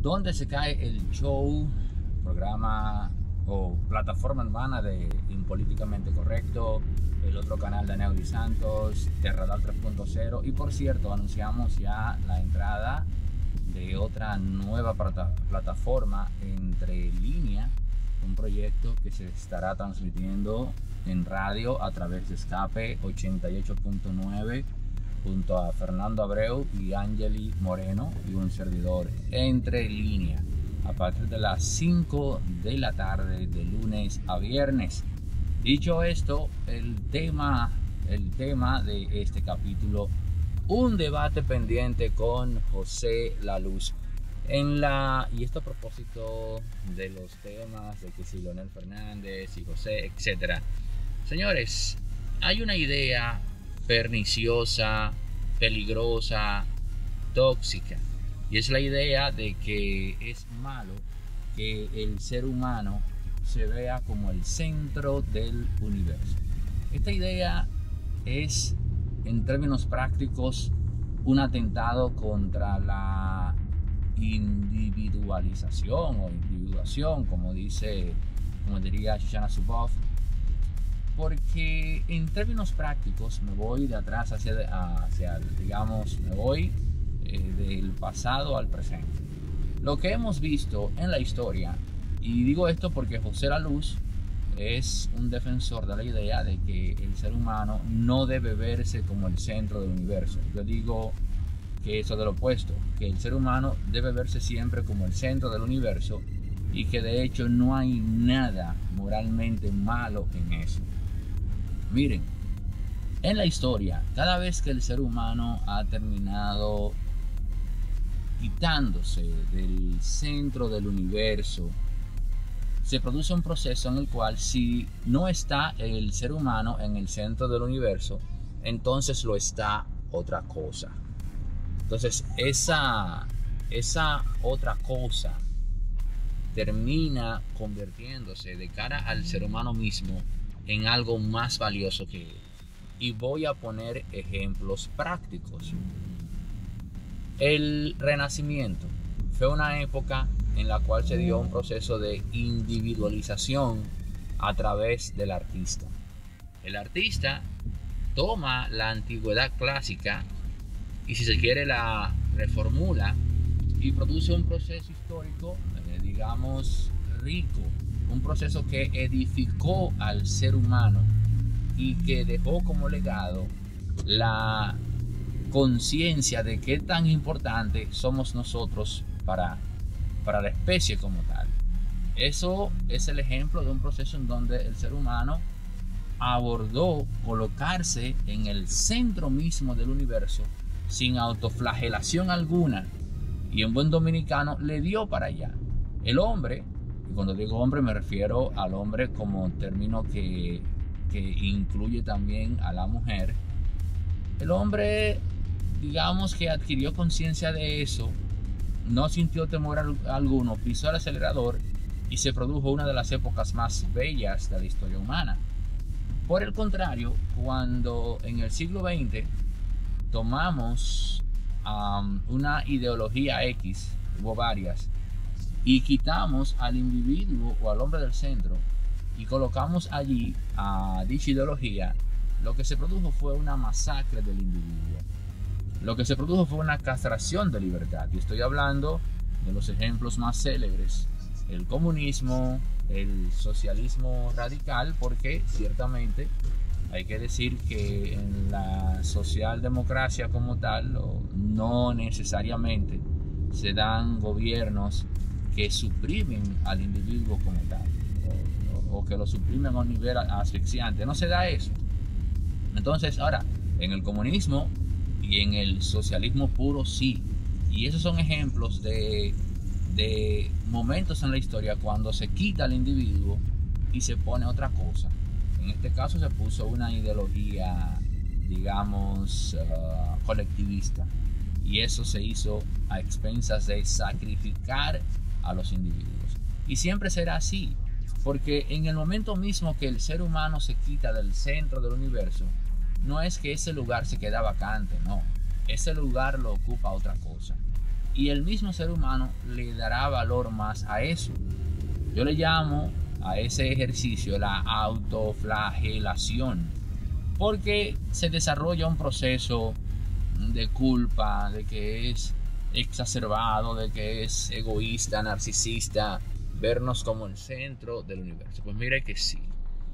donde se cae el show, programa o plataforma hermana de Impolíticamente Correcto, el otro canal de Neudi Santos, Terradal 3.0 y por cierto anunciamos ya la entrada de otra nueva plataforma entre línea, un proyecto que se estará transmitiendo en radio a través de Escape 88.9 junto a Fernando Abreu y Angeli Moreno y un servidor entre línea a partir de las 5 de la tarde de lunes a viernes. Dicho esto, el tema, el tema de este capítulo, un debate pendiente con José La Luz. En la, y esto a propósito de los temas de que si Leonel Fernández y José, etcétera. Señores, hay una idea perniciosa, peligrosa, tóxica. Y es la idea de que es malo que el ser humano se vea como el centro del universo. Esta idea es, en términos prácticos, un atentado contra la individualización o individuación, como dice, como diría Shoshana Zuboff, porque en términos prácticos me voy de atrás hacia, hacia digamos, me voy eh, del pasado al presente. Lo que hemos visto en la historia, y digo esto porque José La Luz es un defensor de la idea de que el ser humano no debe verse como el centro del universo. Yo digo que eso es lo opuesto, que el ser humano debe verse siempre como el centro del universo y que de hecho no hay nada moralmente malo en eso. Miren, en la historia, cada vez que el ser humano ha terminado quitándose del centro del universo, se produce un proceso en el cual si no está el ser humano en el centro del universo, entonces lo está otra cosa. Entonces esa, esa otra cosa termina convirtiéndose de cara al ser humano mismo en algo más valioso que él. Y voy a poner ejemplos prácticos. El renacimiento fue una época en la cual se dio un proceso de individualización a través del artista. El artista toma la antigüedad clásica y si se quiere la reformula y produce un proceso histórico, eh, digamos, rico, un proceso que edificó al ser humano y que dejó como legado la conciencia de qué tan importante somos nosotros para, para la especie como tal. Eso es el ejemplo de un proceso en donde el ser humano abordó colocarse en el centro mismo del universo sin autoflagelación alguna y en buen dominicano le dio para allá. El hombre y cuando digo hombre me refiero al hombre como término que, que incluye también a la mujer. El hombre, digamos que adquirió conciencia de eso, no sintió temor alguno, pisó el acelerador y se produjo una de las épocas más bellas de la historia humana. Por el contrario, cuando en el siglo XX tomamos una ideología X, hubo varias, y quitamos al individuo o al hombre del centro y colocamos allí a dicha ideología, lo que se produjo fue una masacre del individuo. Lo que se produjo fue una castración de libertad. Y estoy hablando de los ejemplos más célebres. El comunismo, el socialismo radical, porque ciertamente hay que decir que en la socialdemocracia como tal no necesariamente se dan gobiernos que suprimen al individuo como tal, o, que lo suprimen a un nivel asfixiante. No se da eso. Entonces, ahora, en el comunismo y en el socialismo puro sí. Y esos son ejemplos de, de momentos en la historia cuando se quita al individuo y se pone otra cosa. En este caso se puso una ideología, digamos, uh, colectivista. Y eso se hizo a expensas de sacrificar a los individuos. Y siempre será así, porque en el momento mismo que el ser humano se quita del centro del universo, no es que ese lugar se queda vacante, no. Ese lugar lo ocupa otra cosa. y el mismo ser humano le dará valor más a eso. Yo le llamo a ese ejercicio la autoflagelación, porque se desarrolla un proceso de culpa, de que es exacerbado, de que es egoísta, narcisista, vernos como el centro del universo. Pues mire que sí,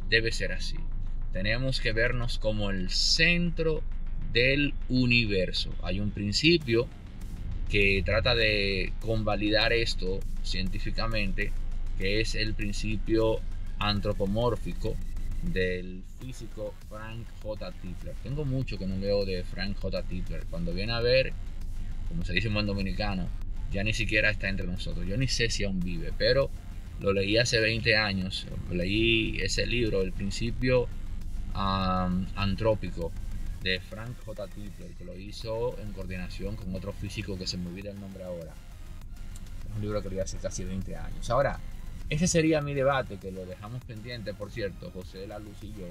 debe ser así. Tenemos que vernos como el centro del universo. Hay un principio que trata de convalidar esto científicamente, que es el principio antropomórfico del físico Frank J. Tipler. Tengo mucho que no leo de Frank J. Tipler. Cuando viene a ver, como se dice en buen dominicano, ya ni siquiera está entre nosotros. Yo ni sé si aún vive, pero lo leí hace 20 años. Leí ese libro, El principio antrópico de Frank J. Tipler, que lo hizo en coordinación con otro físico que se me olvida el nombre ahora. Es un libro que leí hace casi 20 años. Ahora, ese sería mi debate, que lo dejamos pendiente, por cierto, José de la Luz y yo,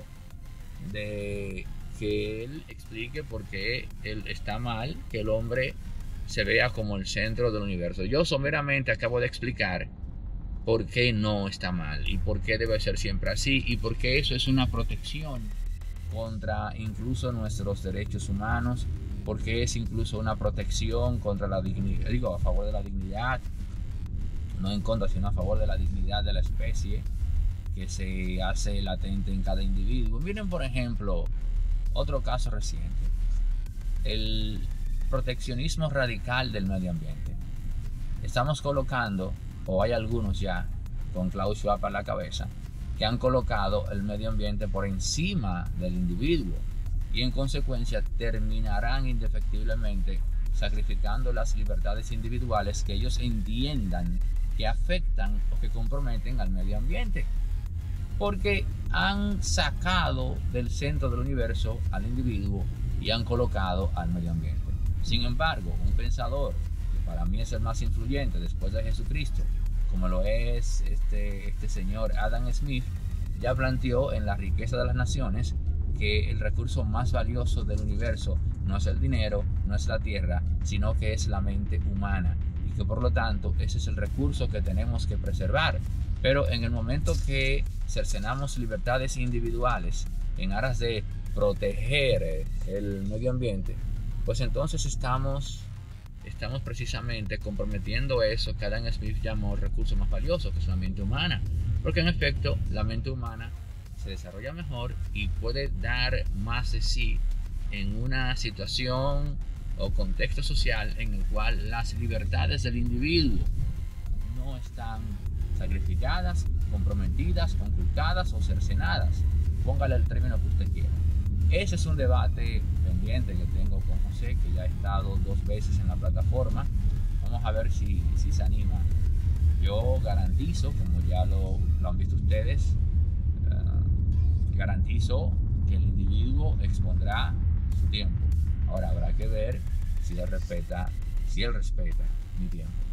de que él explique por qué él está mal que el hombre se vea como el centro del universo. Yo someramente acabo de explicar por qué no está mal y por qué debe ser siempre así y por qué eso es una protección contra incluso nuestros derechos humanos, porque es incluso una protección contra la dignidad, digo, a favor de la dignidad, no en contra, sino a favor de la dignidad de la especie que se hace latente en cada individuo. Miren, por ejemplo, otro caso reciente, el proteccionismo radical del medio ambiente. Estamos colocando, o hay algunos ya, con Klaus Schwab a la cabeza, que han colocado el medio ambiente por encima del individuo y en consecuencia terminarán indefectiblemente sacrificando las libertades individuales que ellos entiendan que afectan o que comprometen al medio ambiente. Porque han sacado del centro del universo al individuo y han colocado al medio ambiente. Sin embargo, un pensador, que para mí es el más influyente después de Jesucristo, como lo es este, este señor Adam Smith, ya planteó en La riqueza de las naciones que el recurso más valioso del universo no es el dinero, no es la tierra, sino que es la mente humana y que por lo tanto ese es el recurso que tenemos que preservar. Pero en el momento que cercenamos libertades individuales en aras de proteger el medio ambiente, pues entonces estamos estamos precisamente comprometiendo eso que Adam Smith llamó recurso más valioso, que es la mente humana. Porque en efecto, la mente humana se desarrolla mejor y puede dar más de sí en una situación o contexto social en el cual las libertades del individuo no están sacrificadas, comprometidas, conculcadas o cercenadas. Póngale el término que usted quiera. Ese es un debate pendiente que tengo con Que ya ha estado dos veces en la plataforma. Vamos a ver si, si se anima. Yo garantizo, como ya lo, han visto ustedes, uh, garantizo que el individuo expondrá su tiempo. Ahora habrá que ver si él respeta, si él respeta mi tiempo.